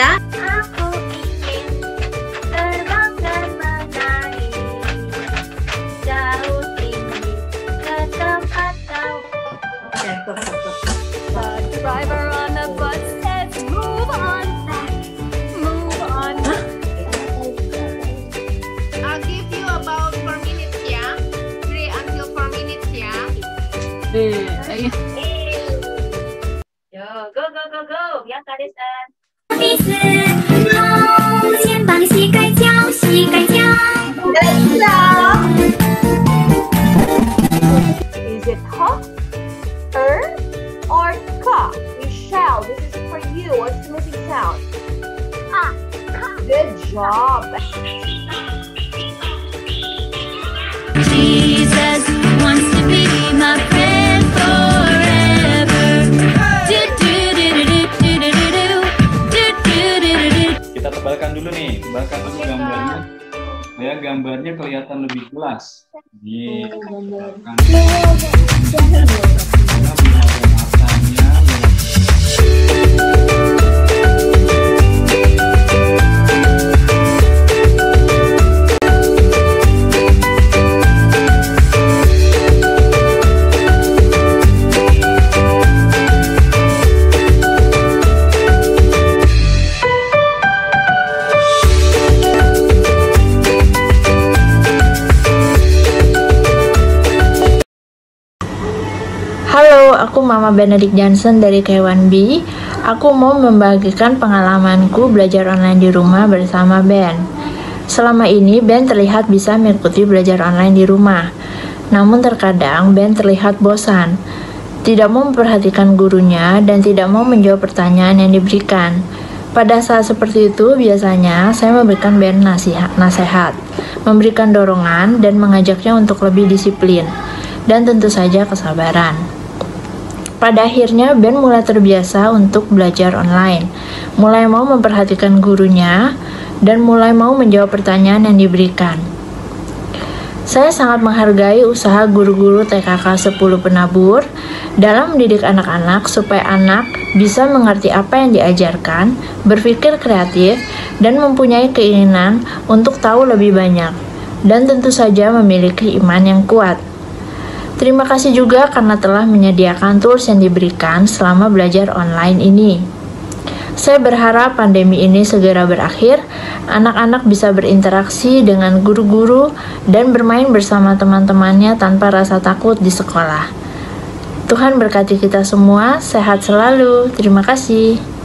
ya. Aku ingin terbang dan menaik jauh tinggi ke tempat kau. The driver on the bus says, move on back, move on back. I'll give you about 4 minutes ya. 3 until 4 minutes ya. Yo, go go go go, Bianca Desan. Is it ha, er, or ka? Michelle, this is for you. What's the missing sound? Ah, Good job. Dulu nih, tebalkan dulu gambarnya. Supaya gambarnya kelihatan lebih jelas. Di tebalkan. Aku Mama Benedict Johnson dari K1B. Aku mau membagikan pengalamanku belajar online di rumah bersama Ben. Selama ini Ben terlihat bisa mengikuti belajar online di rumah. Namun terkadang Ben terlihat bosan, tidak mau memperhatikan gurunya dan tidak mau menjawab pertanyaan yang diberikan. Pada saat seperti itu, biasanya saya memberikan Ben nasihat, nasihat, memberikan dorongan dan mengajaknya untuk lebih disiplin dan tentu saja kesabaran. Pada akhirnya, Ben mulai terbiasa untuk belajar online, mulai mau memperhatikan gurunya, dan mulai mau menjawab pertanyaan yang diberikan. Saya sangat menghargai usaha guru-guru TKK 10 penabur dalam mendidik anak-anak supaya anak bisa mengerti apa yang diajarkan, berpikir kreatif, dan mempunyai keinginan untuk tahu lebih banyak, dan tentu saja memiliki iman yang kuat. Terima kasih juga karena telah menyediakan tools yang diberikan selama belajar online ini. Saya berharap pandemi ini segera berakhir, anak-anak bisa berinteraksi dengan guru-guru dan bermain bersama teman-temannya tanpa rasa takut di sekolah. Tuhan berkati kita semua, sehat selalu. Terima kasih.